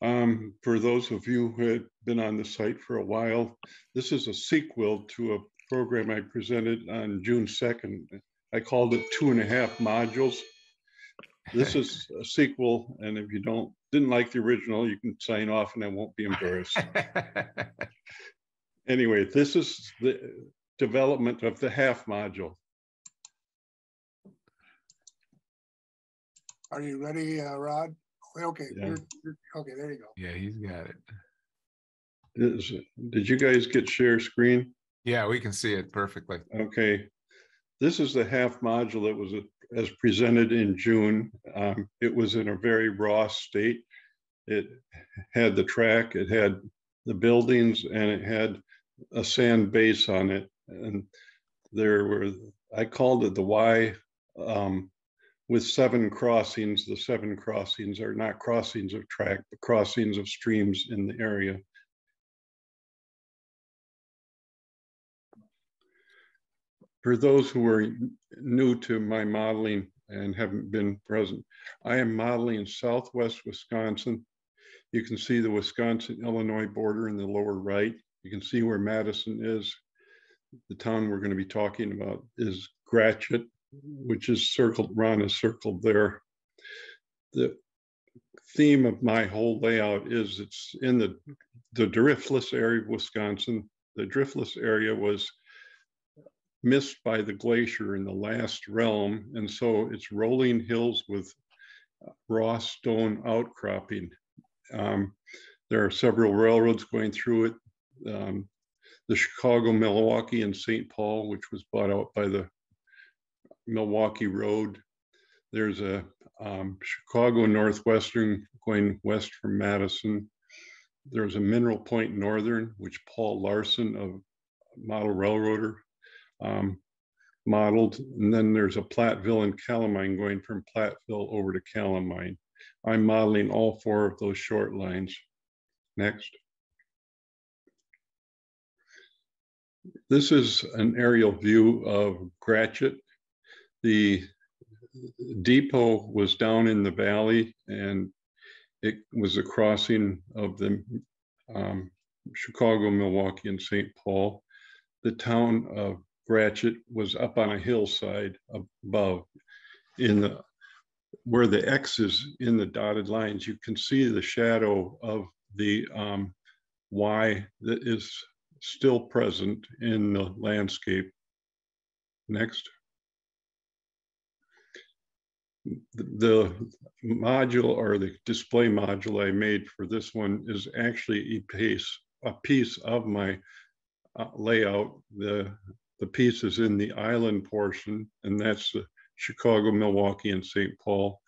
Um, for those of you who had been on the site for a while, this is a sequel to a program I presented on June 2nd. I called it two and a half modules. This is a sequel, and if you don't didn't like the original, you can sign off and I won't be embarrassed. anyway, this is the development of the half module. Are you ready, uh, Rod? Okay, Yeah. you're, you're, okay, there you go. Yeah, he's got it. Is, did you guys get share screen? Yeah, we can see it perfectly. Okay. This is the half module that was as presented in June. Um, it was in a very raw state. It had the track, it had the buildings, and it had a sand base on it. And there were, I called it the Y um, with seven crossings. The seven crossings are not crossings of track, but crossings of streams in the area. For those who are new to my modeling and haven't been present, I am modeling southwest Wisconsin. You can see the Wisconsin-Illinois border in the lower right. You can see where Madison is. The town we're going to be talking about is Gratiot, which is circled, Ron is circled there. The theme of my whole layout is it's in the, the driftless area of Wisconsin. The driftless area was missed by the glacier in the last realm. And so it's rolling hills with raw stone outcropping. Um, there are several railroads going through it. Um, the Chicago, Milwaukee, and St. Paul, which was bought out by the Milwaukee Road. There's a um, Chicago Northwestern going west from Madison. There's a Mineral Point Northern, which Paul Larson of Model Railroader um, modeled. And then there's a Platteville and Calamine going from Platteville over to Calamine. I'm modeling all four of those short lines. Next. This is an aerial view of Gratiot. The depot was down in the valley and it was a crossing of the um, Chicago, Milwaukee, and St. Paul. The town of Gratiot was up on a hillside above. In the where the X is in the dotted lines, you can see the shadow of the um, Y that is still present in the landscape. Next. The module or the display module I made for this one is actually a piece, a piece of my uh, layout. The, the piece is in the island portion, and that's the Chicago, Milwaukee, and St. Paul.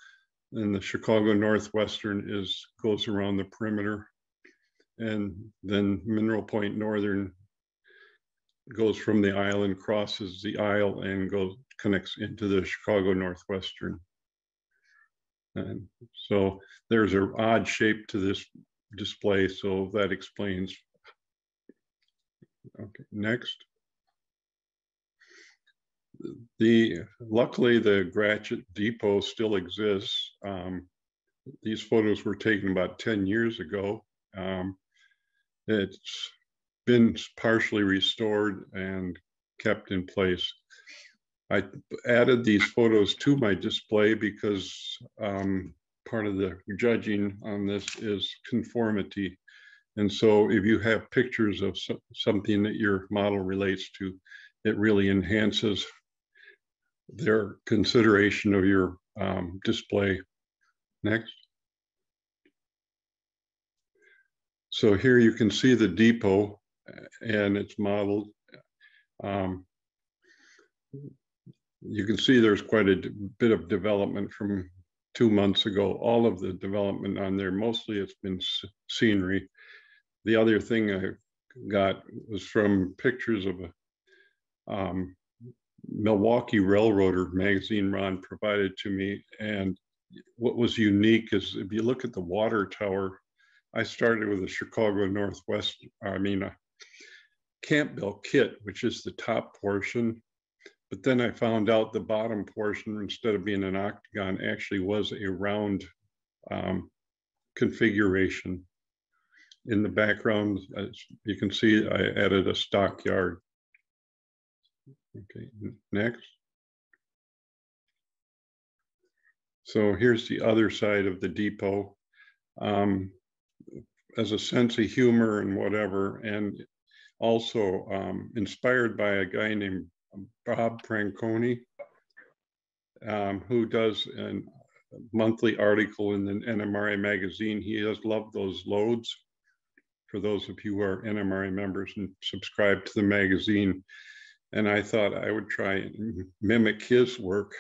And the Chicago Northwestern is goes around the perimeter. And then Mineral Point Northern goes from the island, crosses the aisle, and goes connects into the Chicago Northwestern. And so there's an odd shape to this display, so that explains. Okay, next. The luckily the Gratiot Depot still exists. Um, these photos were taken about 10 years ago. Um, it's been partially restored and kept in place. I added these photos to my display because um, part of the judging on this is conformity. And so if you have pictures of so something that your model relates to, it really enhances their consideration of your um, display. Next. So here you can see the depot and it's modeled. Um, you can see there's quite a bit of development from two months ago. All of the development on there, mostly it's been scenery. The other thing I got was from pictures of a um, Milwaukee Railroader magazine Ron provided to me. And what was unique is if you look at the water tower, I started with a Chicago Northwest, I mean, a Campbell kit, which is the top portion. But then I found out the bottom portion, instead of being an octagon, actually was a round um, configuration. In the background, as you can see, I added a stockyard. Okay, next. So here's the other side of the depot. Um, as a sense of humor and whatever, and also um, inspired by a guy named Bob Franconi, um, who does a monthly article in the NMRA magazine. He has loved those loads. For those of you who are NMRA members and subscribe to the magazine, and I thought I would try and mimic his work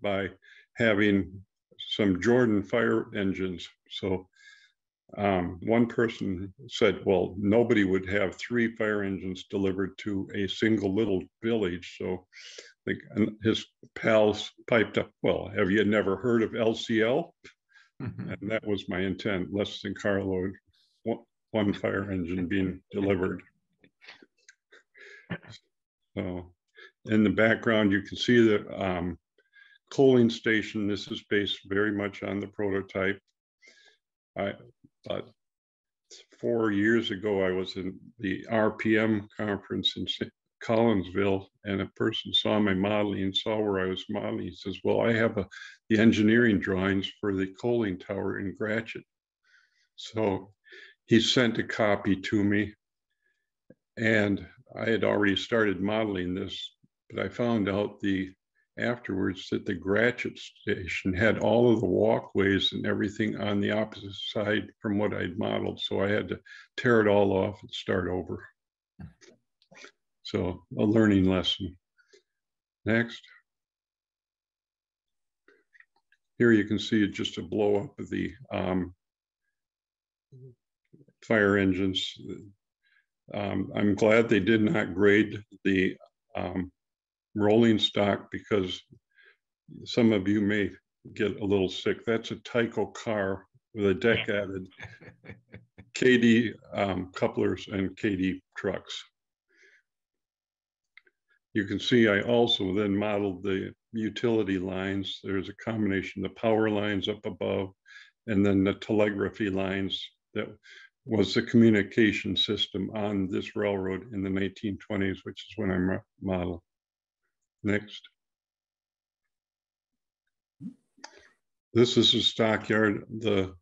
by having some Jordan fire engines. So um, one person said, well, nobody would have three fire engines delivered to a single little village. So like, his pals piped up, well, have you never heard of LCL? And that was my intent, less than carload, one, one fire engine being delivered. So in the background, you can see the um, coaling station. This is based very much on the prototype. I, about four years ago, I was in the RPM conference in. Collinsville, and a person saw my modeling and saw where I was modeling. He says, "Well, I have a, the engineering drawings for the coaling tower in Gratiot." So he sent a copy to me, and I had already started modeling this, but I found out the afterwards that the Gratiot station had all of the walkways and everything on the opposite side from what I'd modeled. So I had to tear it all off and start over. So a learning lesson. Next. Here you can see just a blow up of the um, fire engines. Um, I'm glad they did not grade the um, rolling stock because some of you may get a little sick. That's a Tyco car with a deck added, Kadee um, couplers and Kadee trucks. You can see I also then modeled the utility lines. There's a combination, the power lines up above, and then the telegraphy lines that was the communication system on this railroad in the 1920s, which is when I mo- modeled. Next. This is a stockyard, the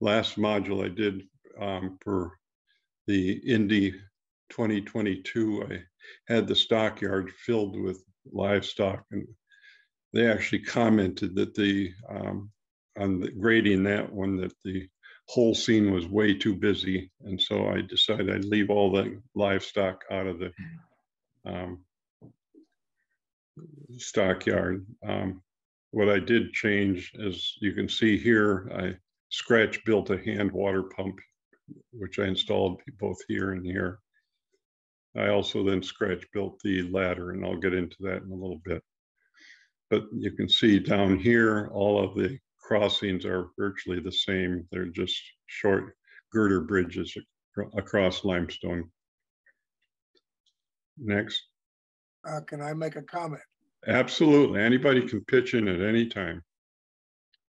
last module I did um, for the Indy 2022. I had the stockyard filled with livestock and they actually commented that the, um, on the grading that one, that the whole scene was way too busy. And so I decided I'd leave all the livestock out of the um, stockyard. Um, what I did change, as you can see here, I scratch built a hand water pump, which I installed both here and here. I also then scratch built the ladder, and I'll get into that in a little bit. But you can see down here, all of the crossings are virtually the same. They're just short girder bridges across limestone. Next. Uh, can I make a comment? Absolutely. Anybody can pitch in at any time.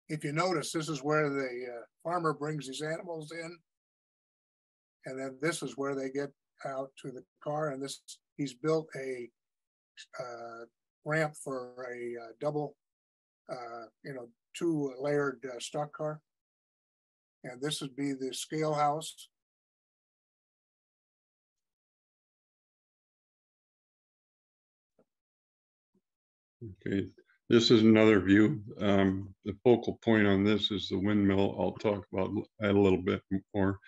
If you notice, this is where the uh, farmer brings his animals in. And then this is where they get out to the car and this, he's built a uh, ramp for a uh, double, uh, you know, two layered uh, stock car. And this would be the scale house. Okay, this is another view. Um, the focal point on this is the windmill. I'll talk about a little bit more.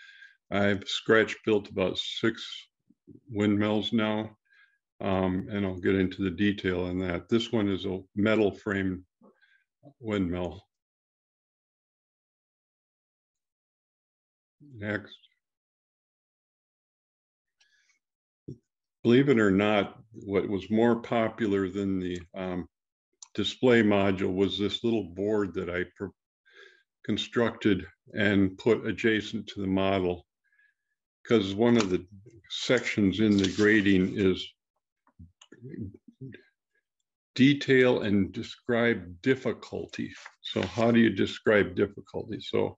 I've scratch built about six windmills now. Um, and I'll get into the detail on that. This one is a metal frame windmill. Next. Believe it or not, what was more popular than the um, display module was this little board that I constructed and put adjacent to the model. Because one of the sections in the grading is detail and describe difficulty. So how do you describe difficulty? So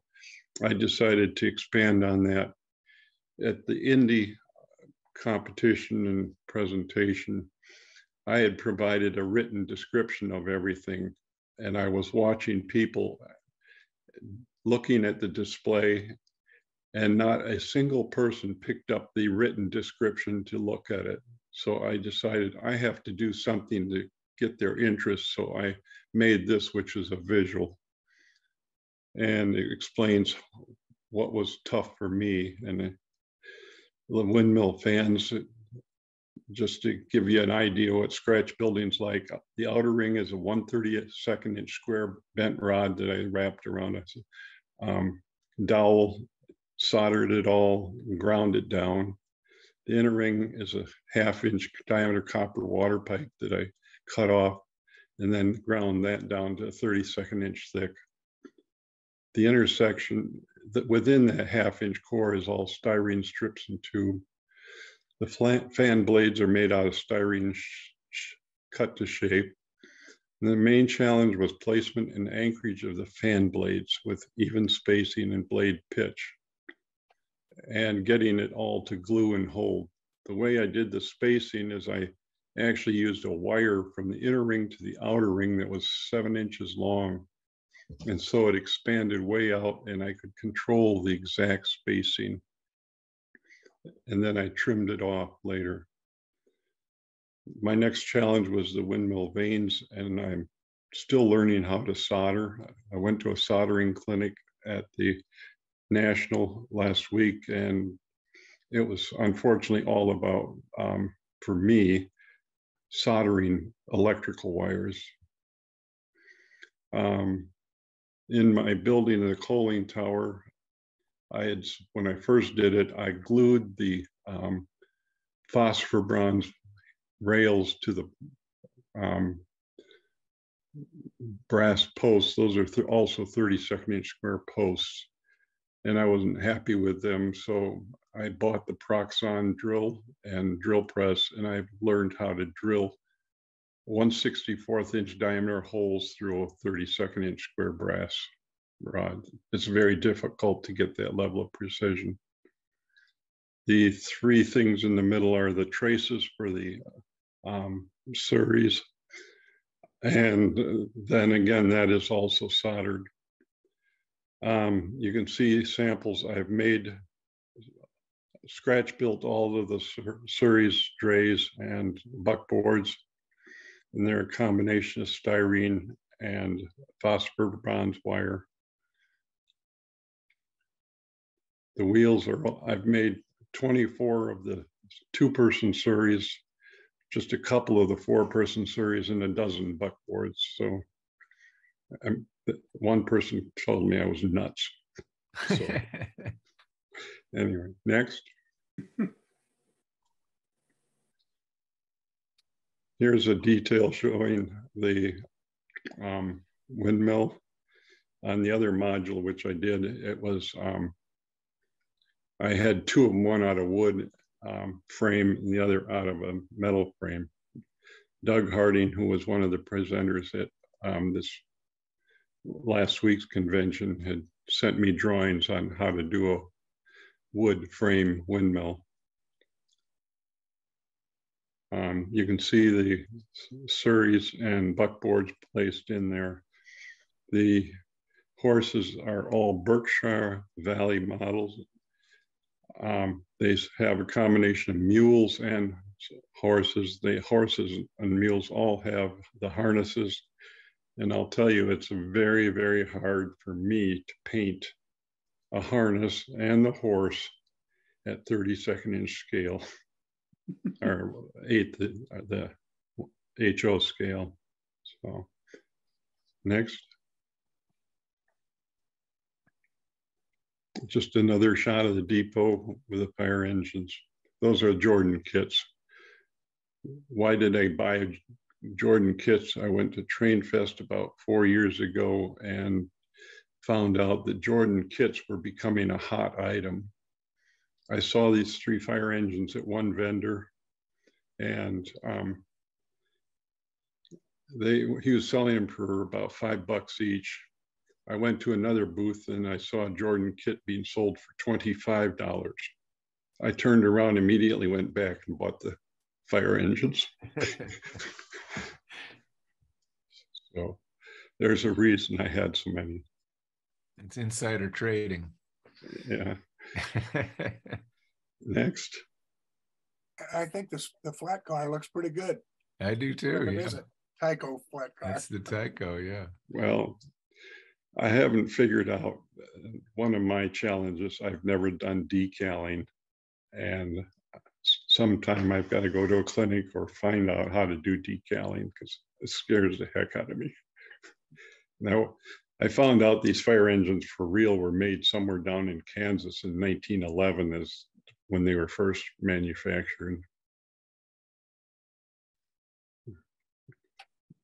I decided to expand on that. At the Indy competition and presentation, I had provided a written description of everything, and I was watching people looking at the display, and not a single person picked up the written description to look at it. So I decided I have to do something to get their interest. So I made this, which is a visual. And it explains what was tough for me. And the windmill fans, just to give you an idea what scratch building's like, the outer ring is a 132nd inch square bent rod that I wrapped around a um, dowel, soldered it all, ground it down. The inner ring is a half inch diameter copper water pipe that I cut off and then ground that down to 32nd inch thick. The intersection that within that half inch core is all styrene strips and tube. The fan blades are made out of styrene cut to shape. And the main challenge was placement and anchorage of the fan blades with even spacing and blade pitch and getting it all to glue and hold. The way I did the spacing is I actually used a wire from the inner ring to the outer ring that was seven inches long. And so it expanded way out and I could control the exact spacing. And then I trimmed it off later. My next challenge was the windmill vanes and I'm still learning how to solder. I went to a soldering clinic at the National last week and it was unfortunately all about, um, for me, soldering electrical wires. Um, in my building in the coaling tower, I had, when I first did it, I glued the um, phosphor bronze rails to the um, brass posts. Those are th also 32nd inch square posts. And I wasn't happy with them. So I bought the Proxxon drill and drill press, and I've learned how to drill 164th inch diameter holes through a 32nd inch square brass rod. It's very difficult to get that level of precision. The three things in the middle are the traces for the um, surreys. And then again, that is also soldered. Um, you can see samples I've made scratch built all of the surreys drays and buckboards. And they're a combination of styrene and phosphor bronze wire. The wheels are, I've made 24 of the two person surreys, just a couple of the four person surreys and a dozen buckboards. So I'm, one person told me I was nuts. So, anyway, next. Here's a detail showing the um, windmill. On the other module, which I did, it was, um, I had two of them, one out of wood um, frame and the other out of a metal frame. Doug Harding, who was one of the presenters at um, this last week's convention, had sent me drawings on how to do a wood frame windmill. Um, you can see the surreys and buckboards placed in there. The horses are all Berkshire Valley models. Um, they have a combination of mules and horses. The horses and mules all have the harnesses. And I'll tell you, it's very, very hard for me to paint a harness and the horse at 32nd inch scale or eighth the HO scale. So next. Just another shot of the depot with the fire engines. Those are Jordan kits. Why did I buy Jordan kits? I went to Trainfest about four years ago and found out that Jordan kits were becoming a hot item. I saw these three fire engines at one vendor and um, they he was selling them for about five bucks each. I went to another booth and I saw a Jordan kit being sold for twenty-five dollars. I turned around immediately, went back and bought the fire engines. So there's a reason I had so many. It's insider trading. Yeah, next. I think this, the flat car looks pretty good. I do too. What Yeah. is it? Tyco flat car. That's the Tyco, yeah. Well, I haven't figured out, uh, one of my challenges, I've never done decaling. And sometime I've got to go to a clinic or find out how to do decaling because it scares the heck out of me. Now, I found out these fire engines for real were made somewhere down in Kansas in nineteen eleven is when they were first manufactured.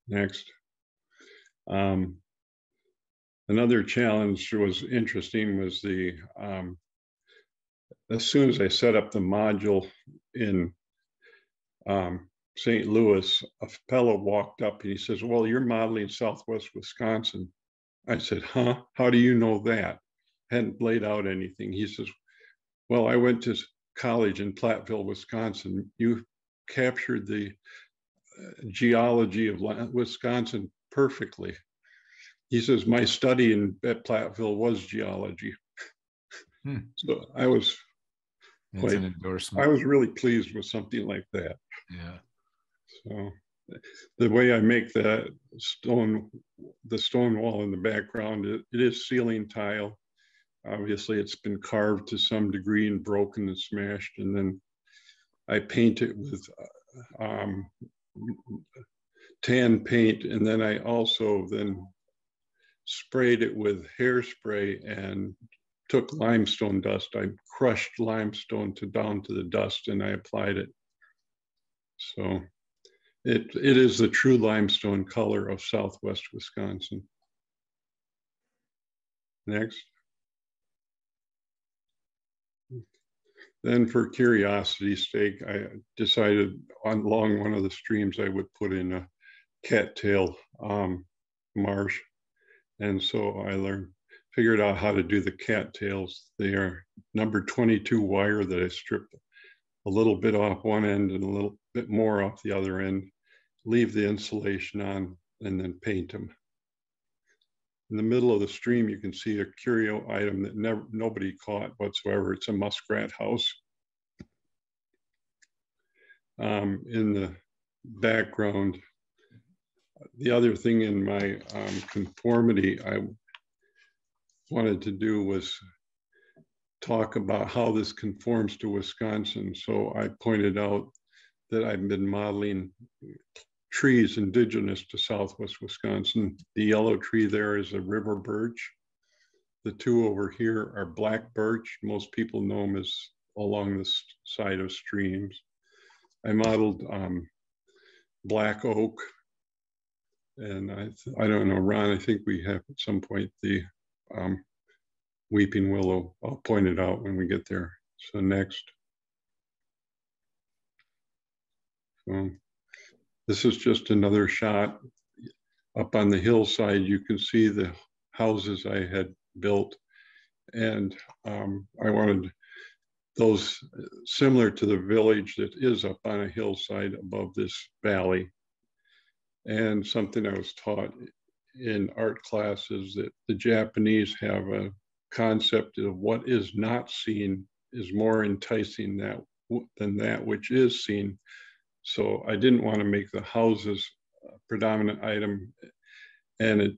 Next. Um, Another challenge was interesting was the, um, as soon as I set up the module in um, St. Louis, a fellow walked up and he says, well, you're modeling Southwest Wisconsin. I said, huh? How do you know that? Hadn't laid out anything. He says, well, I went to college in Platteville, Wisconsin. You captured the uh, geology of Wisconsin perfectly. He says, my study in at Platteville was geology. Hmm. So I was, Quite- an I was really pleased with something like that. Yeah. So the way I make that stone, the stone wall in the background, it, it is ceiling tile. Obviously, it's been carved to some degree and broken and smashed, and then I paint it with um, tan paint, and then I also then sprayed it with hairspray and took limestone dust. I crushed limestone to down to the dust, and I applied it. So it, it is the true limestone color of southwest Wisconsin. Next. Then for curiosity's sake, I decided on along one of the streams I would put in a cattail um, marsh. And so I learned, figured out how to do the cattails. They are number 22 wire that I stripped a little bit off one end and a little bit more off the other end, leave the insulation on and then paint them. In the middle of the stream, you can see a curio item that never, nobody caught whatsoever. It's a muskrat house. Um, in the background, the other thing in my um, conformity I wanted to do was talk about how this conforms to Wisconsin. So I pointed out that I've been modeling trees indigenous to Southwest Wisconsin. The yellow tree there is a river birch. The two over here are black birch. Most people know them as along the side of streams. I modeled um, black oak. And I, I don't know, Ron, I think we have at some point the um, weeping willow. I'll point it out when we get there. So next. So this is just another shot. Up on the hillside, you can see the houses I had built. And um, I wanted those similar to the village that is up on a hillside above this valley. And something I was taught in art classes that the Japanese have a concept of what is not seen is more enticing that than that which is seen. So I didn't want to make the houses a predominant item, and it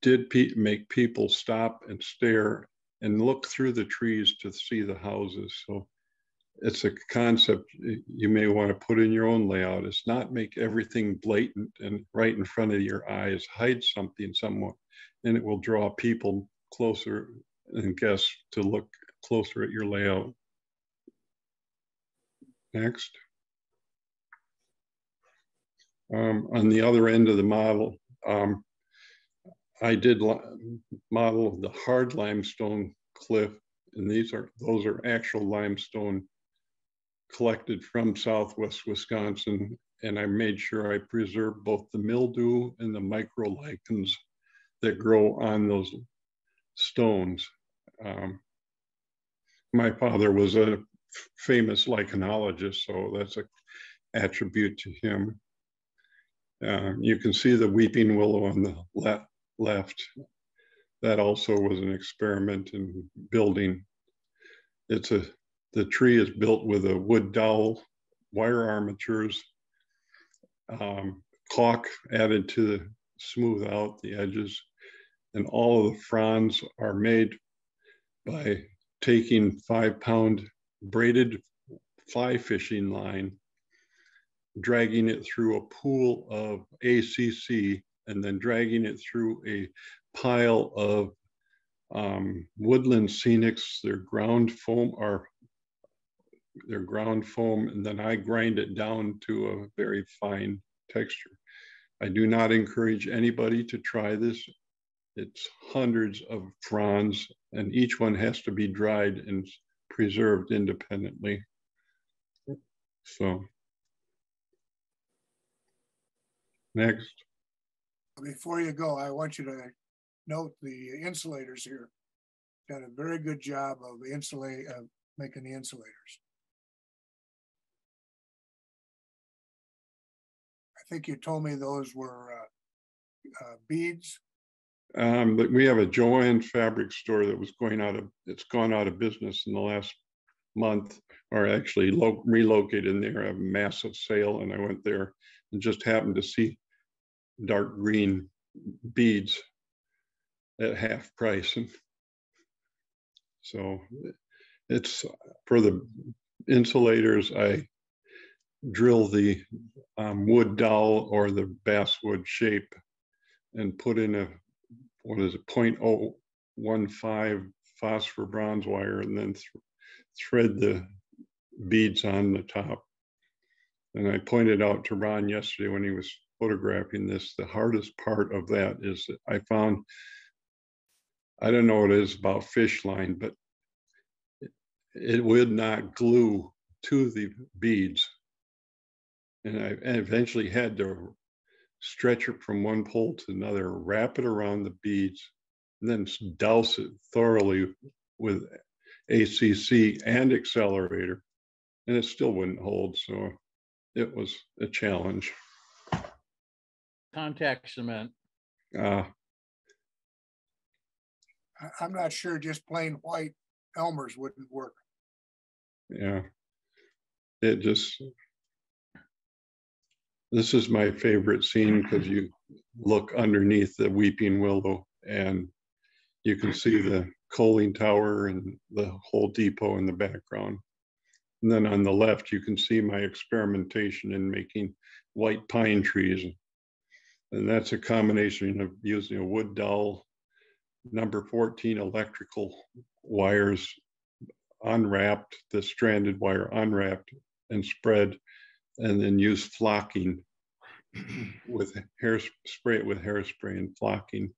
did pe- make people stop and stare and look through the trees to see the houses. So it's a concept you may want to put in your own layout. It's not make everything blatant and right in front of your eyes. Hide something somewhat, and it will draw people closer and guests to look closer at your layout. Next. Um, on the other end of the model, um, I did model the hard limestone cliff, and these are those are actual limestone collected from Southwest Wisconsin, and I made sure I preserved both the mildew and the micro lichens that grow on those stones. Um, my father was a famous lichenologist, so that's a attribute to him. Uh, you can see the weeping willow on the left. Left. That also was an experiment in building. It's a the tree is built with a wood dowel, wire armatures, um, caulk added to smooth out the edges, and all of the fronds are made by taking five pound braided fly fishing line, dragging it through a pool of ACC, and then dragging it through a pile of um, woodland scenics, their ground foam are their ground foam, and then I grind it down to a very fine texture. I do not encourage anybody to try this. It's hundreds of fronds, and each one has to be dried and preserved independently. So, next. Before you go, I want you to note the insulators here. Done a very good job of insulate, of making the insulators. I think you told me those were uh, uh, beads. Um, but we have a Joann fabric store that was going out of, it's gone out of business in the last month, or actually lo- relocated in there, a massive sale, and I went there and just happened to see dark green beads at half price. And so it's for the insulators, I drill the um, wood dowel or the basswood shape and put in a, what is it, 0.015 phosphor bronze wire and then th thread the beads on the top. And I pointed out to Ron yesterday when he was photographing this, the hardest part of that is that I found, I don't know what it is about fish line, but it, would not glue to the beads. And I eventually had to stretch it from one pole to another, wrap it around the beads, and then douse it thoroughly with ACC and accelerator. And it still wouldn't hold. So it was a challenge. Contact cement. Uh, I, I'm not sure just plain white Elmer's wouldn't work. yeah. It just, this is my favorite scene because you look underneath the weeping willow and you can see the coaling tower and the whole depot in the background. And then on the left, you can see my experimentation in making white pine trees. And that's a combination of using a wood dowel, number 14 electrical wires unwrapped, the stranded wire unwrapped and spread, and then use flocking with hair spray it with hairspray and flocking.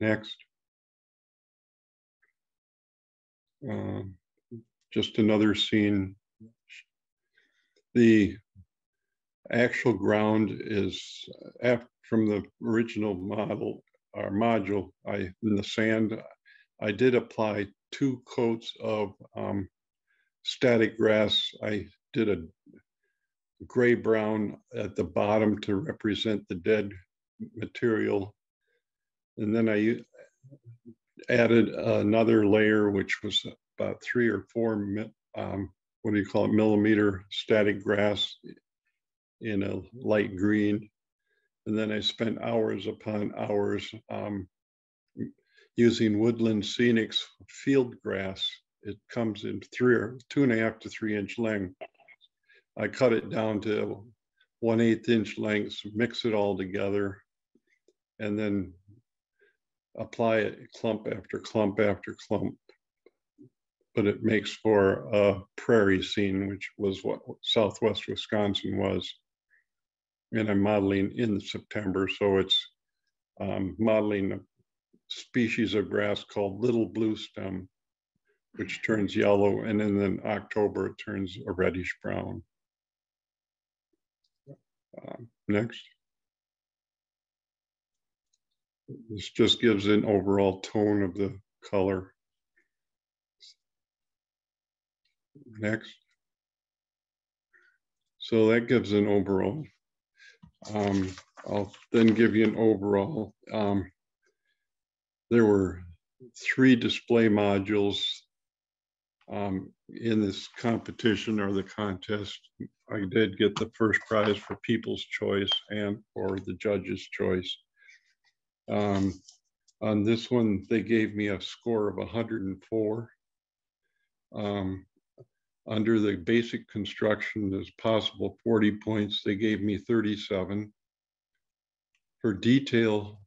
Next. Um, just another scene. The actual ground is af from the original model or module. I in the sand. I did apply two coats of um, static grass. I did a gray brown at the bottom to represent the dead material. And then I added another layer, which was about three or four, um, what do you call it, millimeter static grass in a light green. And then I spent hours upon hours um, using woodland scenics field grass. It comes in three or two and a half to three inch length. I cut it down to one eighth inch lengths, mix it all together, and then apply it clump after clump after clump. But it makes for a prairie scene, which was what Southwest Wisconsin was. And I'm modeling in September, so it's um, modeling a species of grass called little blue stem, which turns yellow, and then in October it turns a reddish brown. Um, next. This just gives an overall tone of the color. Next. So that gives an overall. Um, I'll then give you an overall. Um, there were three display modules um, in this competition or the contest. I did get the first prize for People's Choice and for the Judge's Choice. Um, on this one, they gave me a score of hundred and four. Um, under the basic construction, there's possible forty points. They gave me thirty-seven. For detail,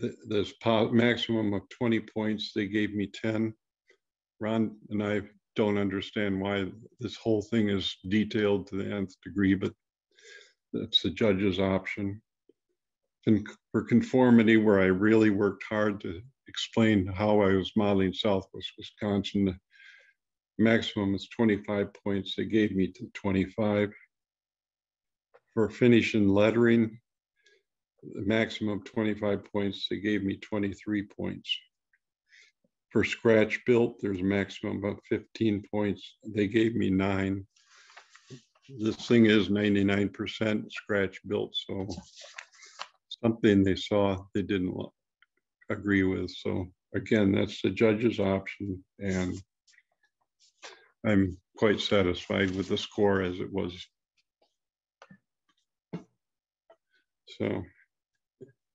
th- there's maximum of twenty points. They gave me ten. Ron and I don't understand why this whole thing is detailed to the nth degree, but that's the judge's option. And for conformity, where I really worked hard to explain how I was modeling Southwest Wisconsin, maximum is twenty-five points. They gave me to twenty-five. For finish and lettering, the maximum twenty-five points, they gave me twenty-three points. For scratch built, there's a maximum of fifteen points. They gave me nine. This thing is ninety-nine percent scratch built, so something they saw they didn't agree with. So again, that's the judge's option and I'm quite satisfied with the score as it was. So,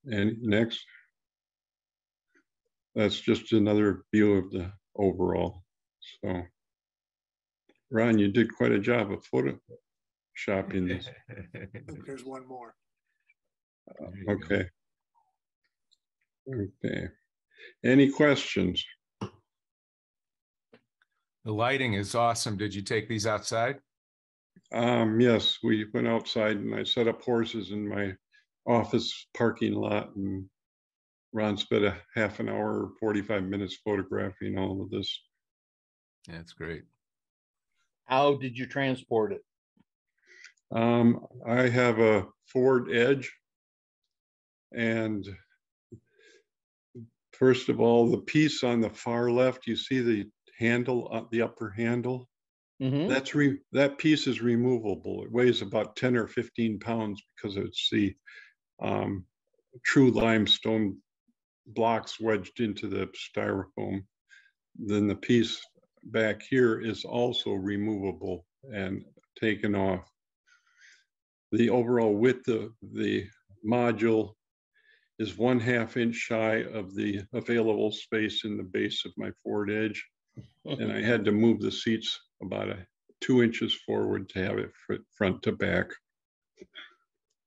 and next. That's just another view of the overall, so. Ron, you did quite a job of photoshopping this, I there's one more. There you go. okay. Okay, any questions? The lighting is awesome. Did you take these outside? Um, yes, we went outside and I set up horses in my office parking lot and Ron spent a half an hour, or forty-five minutes photographing all of this. That's great. How did you transport it? Um, I have a Ford Edge. And first of all, the piece on the far left, you see the handle, uh, the upper handle? Mhm. That's re, that piece is removable. It weighs about ten or fifteen pounds because it's the um, true limestone blocks wedged into the styrofoam. Then the piece back here is also removable and taken off. The overall width of the module is one half inch shy of the available space in the base of my Ford Edge. And I had to move the seats about a two inches forward to have it fr- front to back.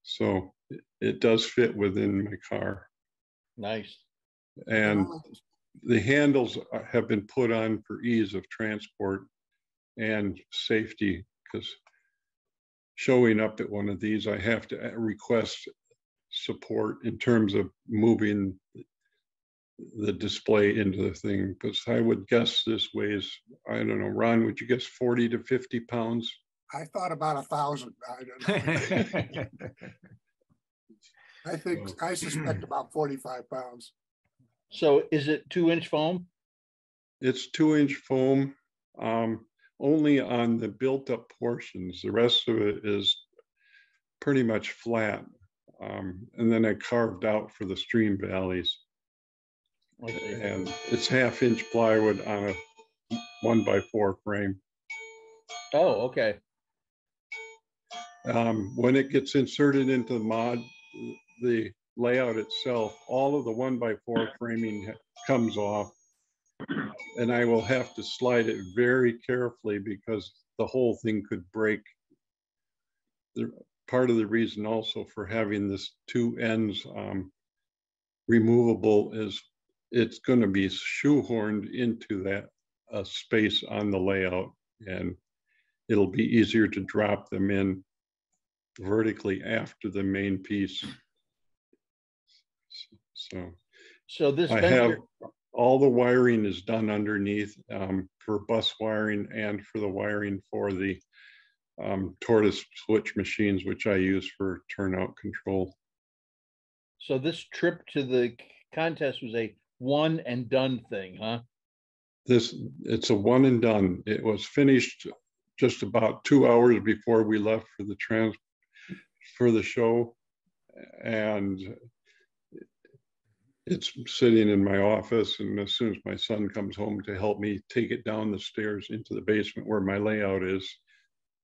So it- it does fit within my car. Nice. And the handles have been put on for ease of transport and safety, because showing up at one of these, I have to uh, request support in terms of moving the display into the thing, because I would guess this weighs, I don't know, Ron, would you guess 40 to 50 pounds? I thought about a thousand. I don't know. I think, I suspect about forty-five pounds. So is it two inch foam? It's two inch foam, um, only on the built up portions. The rest of it is pretty much flat. Um, and then I carved out for the stream valleys Okay. And it's half inch plywood on a one by four frame. Oh, okay. Um, when it gets inserted into the mod, the layout itself, all of the one by four framing comes off. And I will have to slide it very carefully because the whole thing could break. The, part of the reason also for having this two ends, um, removable is it's gonna be shoehorned into that, uh, space on the layout. And it'll be easier to drop them in vertically after the main piece. So So this I have, all the wiring is done underneath um, for bus wiring and for the wiring for the um, tortoise switch machines, which I use for turnout control. So this trip to the contest was a one and done thing, huh? This, it's a one and done. It was finished just about two hours before we left for the trans, for the show. And it's sitting in my office and as soon as my son comes home to help me take it down the stairs into the basement where my layout is,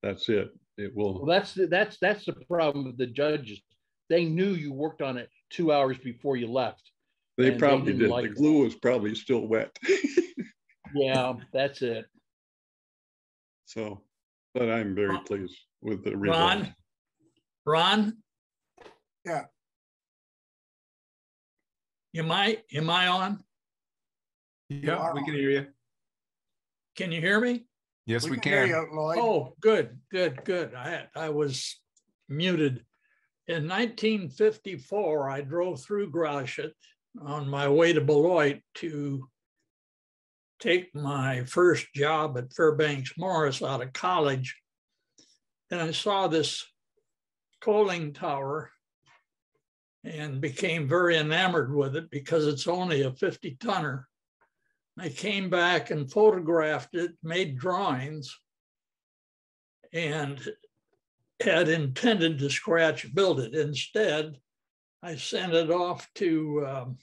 that's it. It Well, will, that's, the- that's, that's the problem with the judges. They knew you worked on it two hours before you left. They and they probably didn't did. The like it. glue was probably still wet. Yeah, that's it. So, but I'm very Ron- pleased with the result. Ron? Ron? Yeah. Am I, am I on? Yeah, we can hear you. Can you hear me? Yes, we hear can. you, Lloyd. Oh, good, good, good. I, I was muted. In nineteen fifty-four, I drove through Gratiot on my way to Beloit to take my first job at Fairbanks Morse out of college. And I saw this coaling tower and became very enamored with it because it's only a 50 tonner. I came back and photographed it, made drawings, and had intended to scratch build it. Instead, I sent it off to um,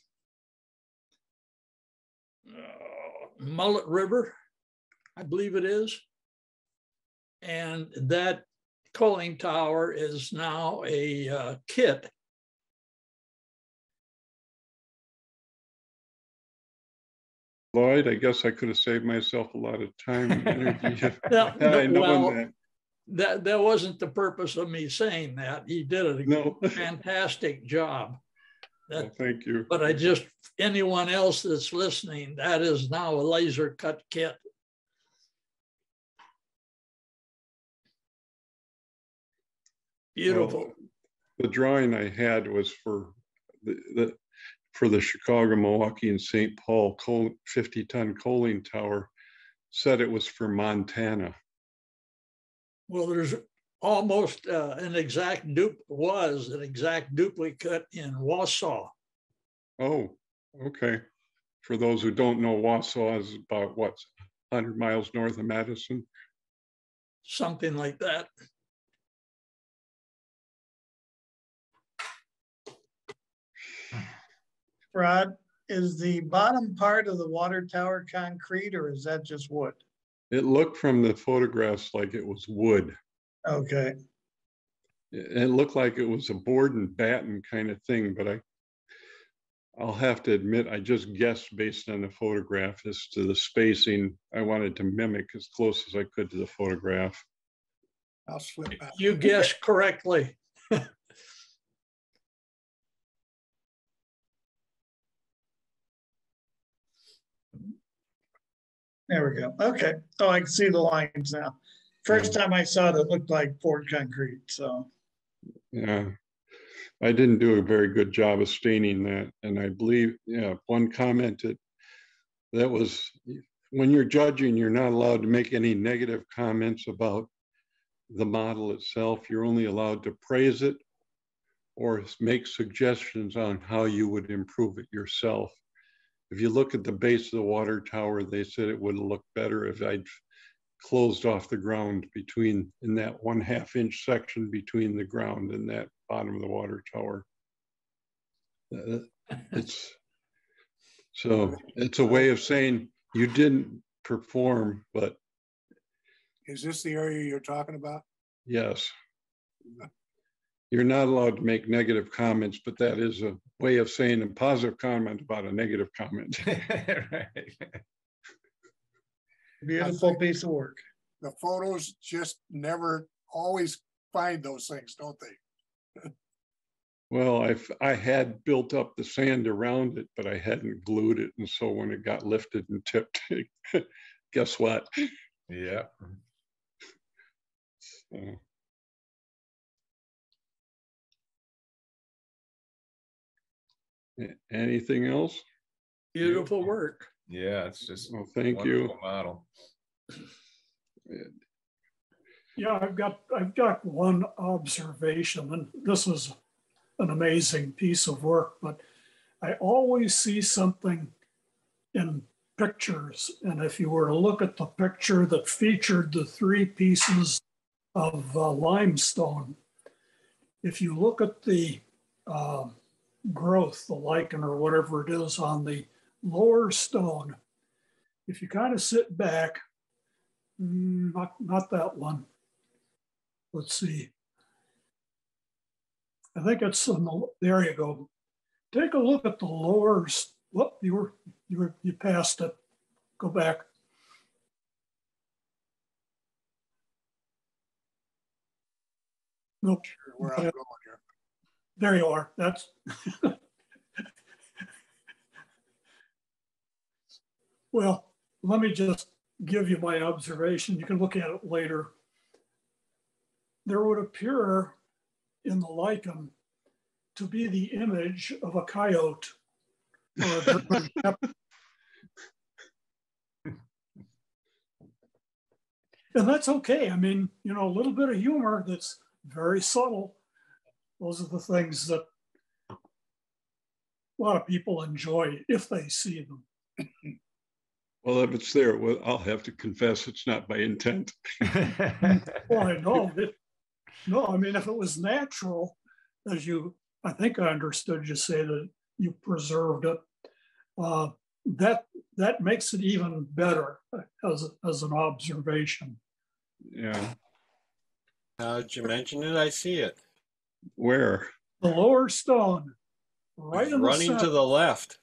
Mullet River, I believe it is. And that coaling tower is now a uh, kit Lloyd, I guess I could have saved myself a lot of time and energy. No, no, well, that. that, that wasn't the purpose of me saying that. He did a No, fantastic job. Well, thank you. but I just, anyone else that's listening, that is now a laser cut kit. Beautiful. Well, The drawing I had was for the, the, for the Chicago, Milwaukee and St. Paul coal, fifty ton coaling tower. Said it was for Montana. Well, there's almost uh, an exact dupe, was an exact duplicate in Wausau. Oh, okay. For those who don't know, Wausau is about what, hundred miles north of Madison? something like that. Rod, is the bottom part of the water tower concrete or is that just wood? It looked from the photographs like it was wood. Okay, It it looked like it was a board and batten kind of thing, but I, I'll have to admit, I just guessed based on the photograph as to the spacing. I wanted to mimic as close as I could to the photograph. I'll slip back. You guessed correctly. there we go. Okay. Oh, I can see the lines now. First time I saw it, it looked like poured concrete, so. Yeah. I didn't do a very good job of staining that, and I believe, yeah, one commented that was, when you're judging, you're not allowed to make any negative comments about the model itself. You're only allowed to praise it or make suggestions on how you would improve it yourself. If you look at the base of the water tower, they said it would look better if I'd closed off the ground between, in that one half inch section between the ground and that bottom of the water tower. Uh, It's, so it's a way of saying you didn't perform, but Is this the area you're talking about? yes. You're not allowed to make negative comments, but that is a way of saying a positive comment about a negative comment. Right. Beautiful piece of work. The photos just never always find those things, don't they? Well, I've, I had built up the sand around it, but I hadn't glued it. And so when it got lifted and tipped, guess what? Yeah. So, Anything else? Beautiful work. Yeah, it's just. Well, thank you. Model. Yeah, I've got, I've got one observation, and this is an amazing piece of work, but I always see something in pictures. And if you were to look at the picture that featured the three pieces of uh, limestone, if you look at the um, growth, the lichen or whatever it is on the lower stone, if you kind of sit back, mm, not, not that one. Let's see. I think it's, on the- there you go. Take a look at the lower, whoop, you were, you were, you passed it. Go back. Nope, Where I'm going here. there you are. That's. Well, let me just give you my observation. You can look at it later. There would appear in the lichen to be the image of a coyote. or a shepherd. And that's okay. I mean, you know, a little bit of humor that's very subtle. Those are the things that a lot of people enjoy if they see them. Well, if it's there, well, I'll have to confess it's not by intent. Well, I know that. No, I mean, if it was natural, as you, I think I understood you say that you preserved it. Uh, that, that makes it even better as, as an observation. Yeah, Now that you mention it, I see it. where? The lower stone, right It's in the running to the left.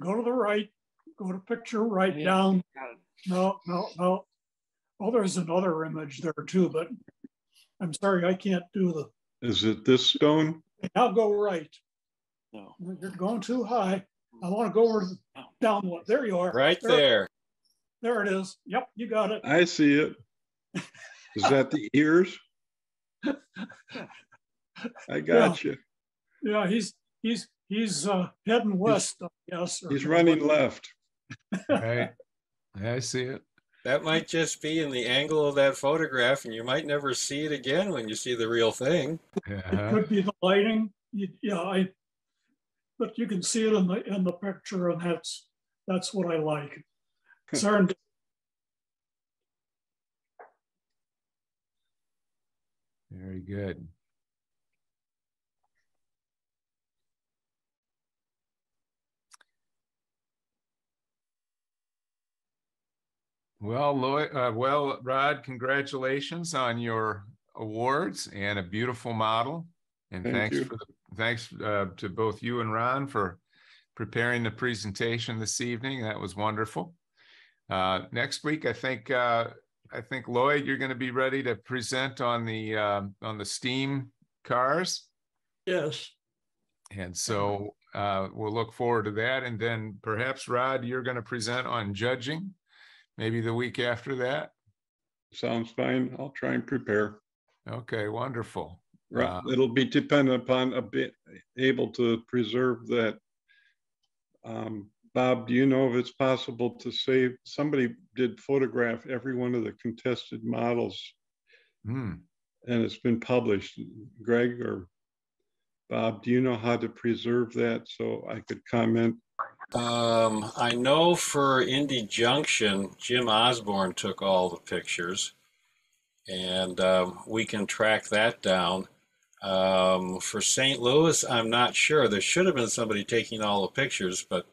Go to the right, go to picture right down. No, no, no. Oh, there's another image there too, but I'm sorry, I can't do the, Is it this stone? now go right. No. You're going too high. I want to go over down one. There you are. Right there. There it is. Yep, you got it. I see it. Is that the ears? I got you. Yeah, he's, he's, he's uh, heading west, I guess. or- He's running left. Right. I see it. That might just be in the angle of that photograph, and you might never see it again when you see the real thing. It could be the lighting. You- Yeah, I, but you can see it in the, in the picture and that's, that's what I like. Serendip- Very good. Well, Lloyd, uh, well, Rod, congratulations on your awards and a beautiful model. And Thank thanks you. for the, thanks uh, to both you and Ron for preparing the presentation this evening. That was wonderful. Uh, next week, I think, uh, I think Lloyd, you're going to be ready to present on the, um, on the steam cars. Yes, And so uh, we'll look forward to that. And then perhaps Rod, you're going to present on judging, maybe the week after that. Sounds fine. I'll try and prepare. Okay, wonderful. Right, Uh, it'll be dependent upon a bit, able to preserve that. Um, Bob, do you know if it's possible to save, somebody did photograph every one of the contested models Hmm. and it's been published. Greg or Bob, do you know how to preserve that so I could comment? Um, I know for Indy Junction, Jim Osborne took all the pictures, and um, we can track that down. Um, for St. Louis, I'm not sure. There should have been somebody taking all the pictures, but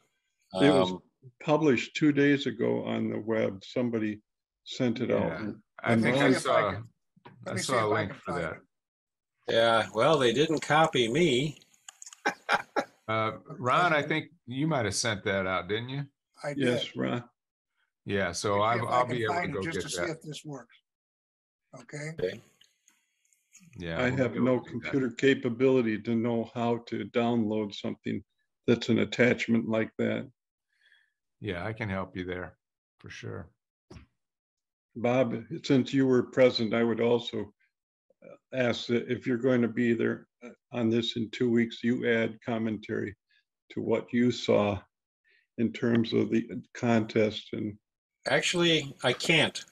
It was- um, Published two days ago on the web. Somebody sent it out. Yeah. I And think I see I saw, can- I saw a link for that. it. yeah, well, they didn't copy me. Uh, Ron, I think you might have sent that out, didn't you? I did. Yes, Ron. Yeah, so Let I- me see if I I'll be able to find it go Just to see that. if this works. Okay, Yeah. I we'll have no to that. computer capability to know how to download something that's an attachment like that. Yeah, I can help you there for sure. Bob, since you were present, I would also uh, ask that if you're going to be there on this in two weeks, you add commentary to what you saw in terms of the contest and Actually, I can't.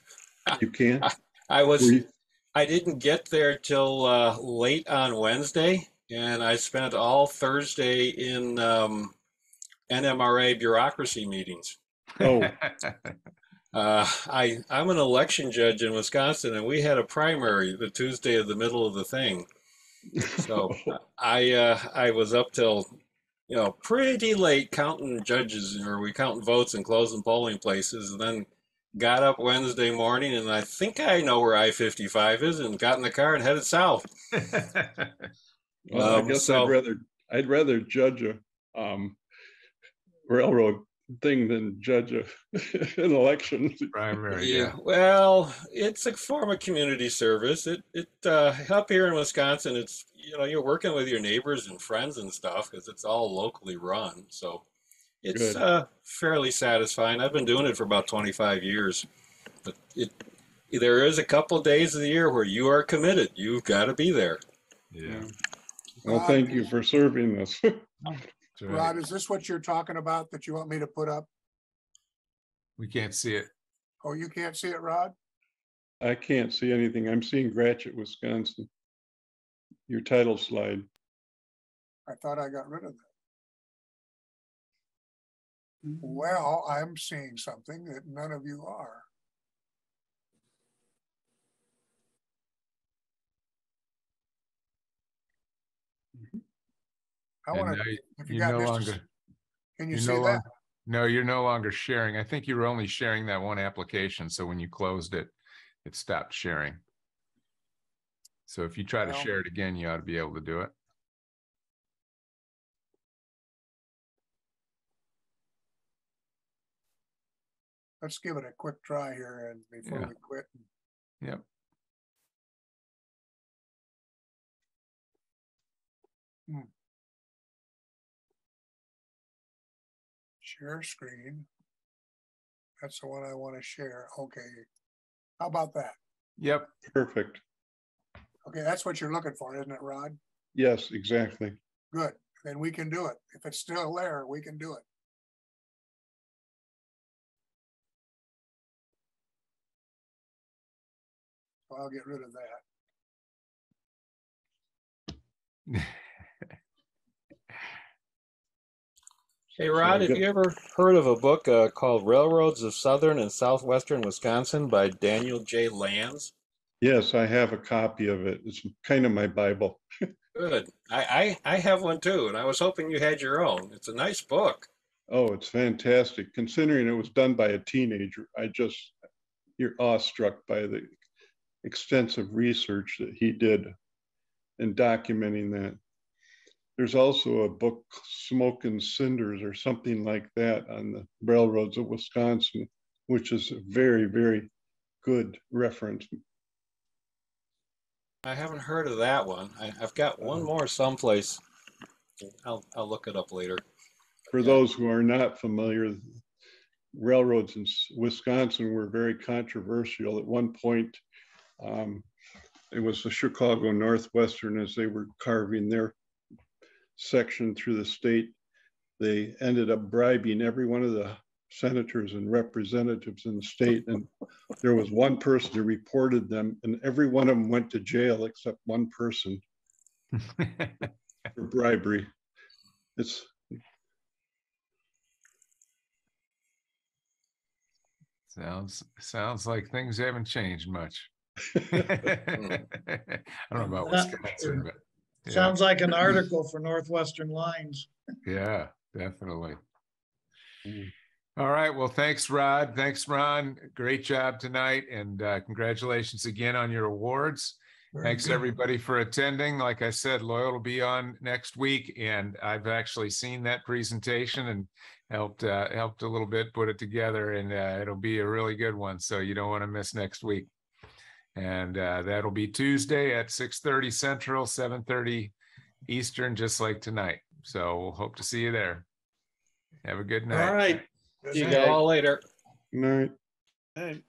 you can't? I was you- I didn't get there till uh, late on Wednesday, and I spent all Thursday in um, NMRA bureaucracy meetings. Oh, Uh, I I'm an election judge in Wisconsin, and we had a primary the Tuesday of the middle of the thing. So I uh, I was up till you know pretty late counting judges, or we counting votes and closing polling places, and then got up Wednesday morning, and I think I know where I fifty five is, and got in the car and headed south. Well, I Um, guess so- I'd rather, I'd rather judge a, um, railroad thing than judge a, an election. Primary, Yeah, yeah. well, it's a form of community service. It it uh, up here in Wisconsin, it's you know you're working with your neighbors and friends and stuff because it's all locally run. So it's uh, fairly satisfying. I've been doing it for about 25 years, but it there is a couple days of the year where you are committed. You've got to be there. Yeah. Well, thank you for serving us. that's right. Rod, is this what you're talking about that you want me to put up? We can't see it. Oh, you can't see it, Rod? I can't see anything. I'm seeing Gratiot, Wisconsin. Your title slide. I thought I got rid of that. Mm-hmm. Well, I'm seeing something that none of you are. I want to, you- if you you got no Mr. longer, Can you see no that? longer, no, you're no longer sharing. I think you were only sharing that one application. So when you closed it, it stopped sharing. So if you try to share it again, you ought to be able to do it. Let's give it a quick try here and before Yeah. we quit. Yep. Hmm. Share screen. That's the one I want to share. Okay. How about that? Yep. Perfect. Okay, that's what you're looking for, isn't it, Rod? Yes, exactly. Good. Then we can do it. If it's still there, we can do it. So I'll get rid of that. Hey Rod, have you ever heard of a book uh, called Railroads of Southern and Southwestern Wisconsin by Daniel J. Lanz? Yes, I have a copy of it. It's kind of my Bible. Good. I, I I have one too, and I was hoping you had your own. It's a nice book. Oh, it's fantastic. Considering it was done by a teenager, I just, you're awestruck by the extensive research that he did in documenting that. There's also a book, Smoke and Cinders, or something like that, on the railroads of Wisconsin, which is a very, very good reference. I haven't heard of that one. I, I've got one more someplace. I'll I'll look it up later. For those who are not familiar, railroads in Wisconsin were very controversial. At one point, um, it was the Chicago Northwestern as they were carving their section through the state. They ended up bribing every one of the senators and representatives in the state. And there was one person who reported them, and every one of them went to jail except one person for bribery. It's Sounds, sounds like things haven't changed much. I don't know about Wisconsin, but. Yeah. Sounds like an article for Northwestern Lines. Yeah, definitely. Mm. All right. Well, thanks, Rod. Thanks, Ron. Great job tonight. And uh, congratulations again on your awards. Very Thanks, good. everybody, for attending. Like I said, Lloyd will be on next week, and I've actually seen that presentation and helped uh, helped a little bit put it together, and uh, it'll be a really good one. So you don't want to miss next week. And uh, that'll be Tuesday at six thirty Central, seven thirty Eastern, just like tonight. So we'll hope to see you there. Have a good night. All right. Good See night. you all later. night. Hey.